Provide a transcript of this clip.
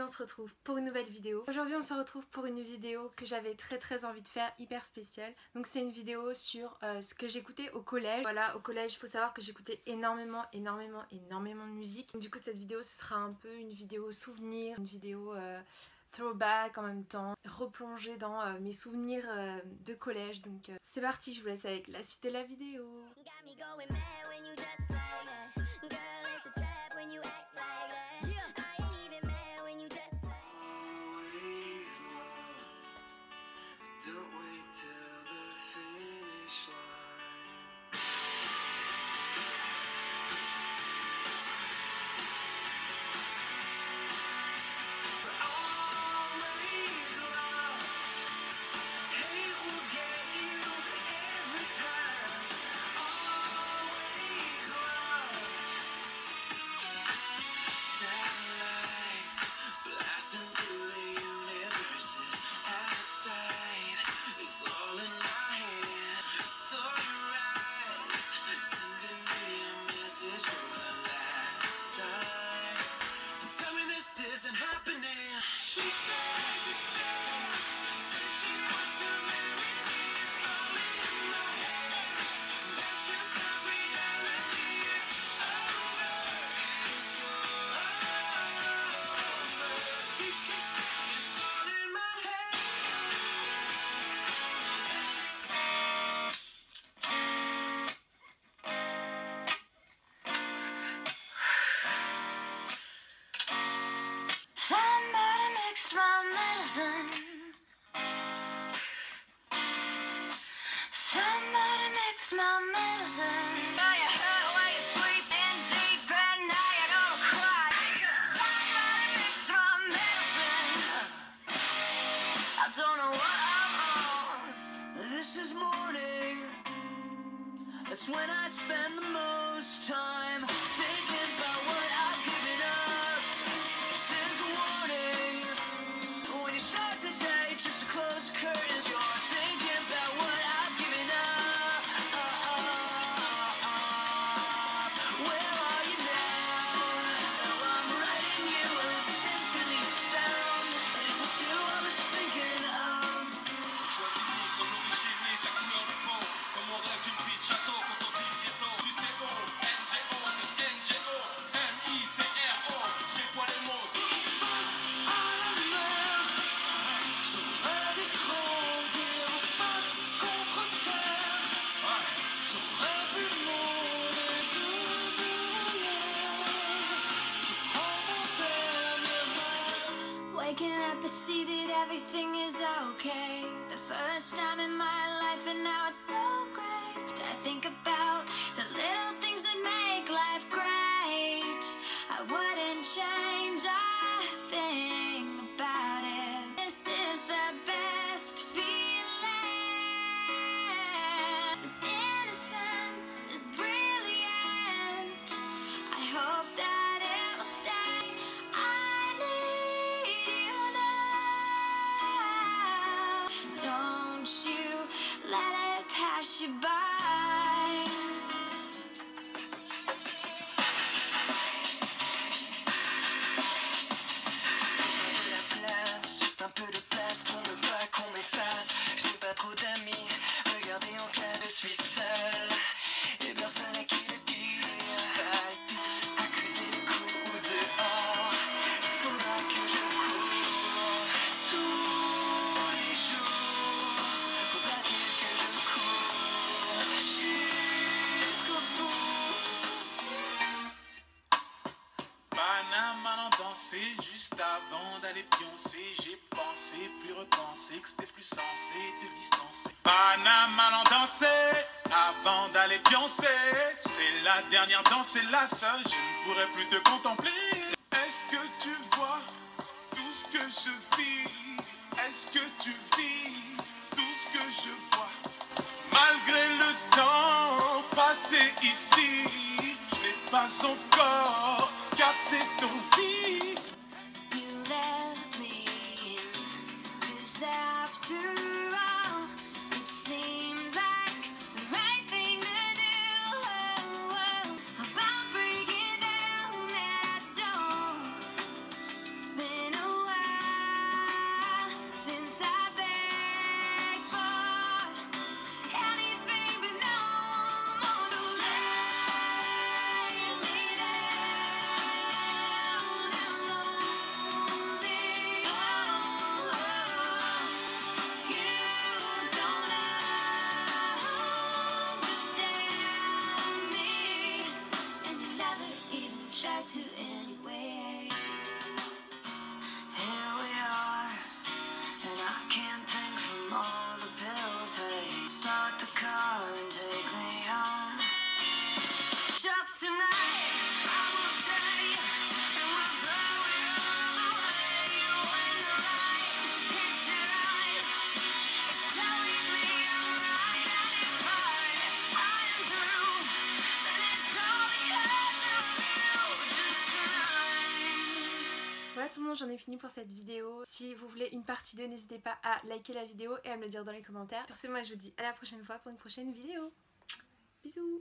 on se retrouve pour une nouvelle vidéo. Aujourd'hui on se retrouve pour une vidéo que j'avais très très envie de faire, hyper spéciale. Donc c'est une vidéo sur euh, ce que j'écoutais au collège. Voilà, au collège il faut savoir que j'écoutais énormément, énormément, énormément de musique. du coup cette vidéo ce sera un peu une vidéo souvenir, une vidéo... Euh, throwback en même temps, replonger dans euh, mes souvenirs de collège. Donc c'est parti, je vous laisse avec la suite de la vidéo. That's when I spend the most time Waking up to see that everything is okay. The first time in my life and now avant d'aller pioncer. J'ai pensé, puis repensé que c'était plus sensé de distancer. Panama en danser avant d'aller pioncer. C'est la dernière danse, c'est la seule. Je ne pourrai plus te contempler. Est-ce que tu vois tout ce que je vis? Est-ce que tu vis tout ce que je vois? Malgré le temps passé ici, je n'ai pas encore j'en ai fini pour cette vidéo. Si vous voulez une partie 2, n'hésitez pas à liker la vidéo et à me le dire dans les commentaires. Sur ce, moi je vous dis à la prochaine fois pour une prochaine vidéo. Bisous.